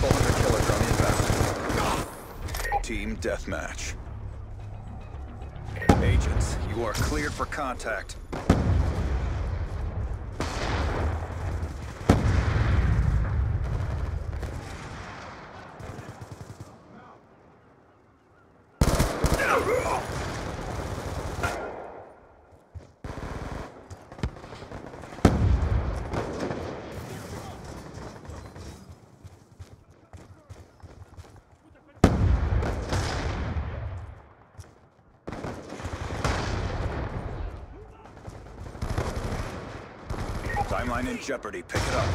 Hostile hunter-killer drone inbound. Team deathmatch. Agents, you are cleared for contact. Timeline in jeopardy. Pick it up.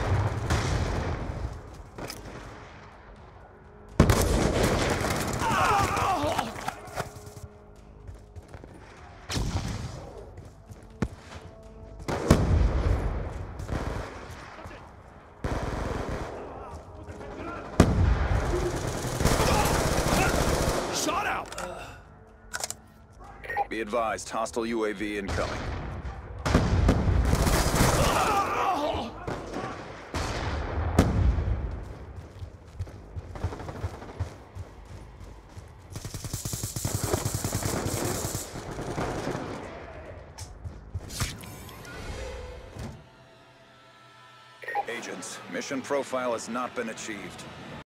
Shot out! Be advised, hostile UAV incoming. Agents, mission profile has not been achieved.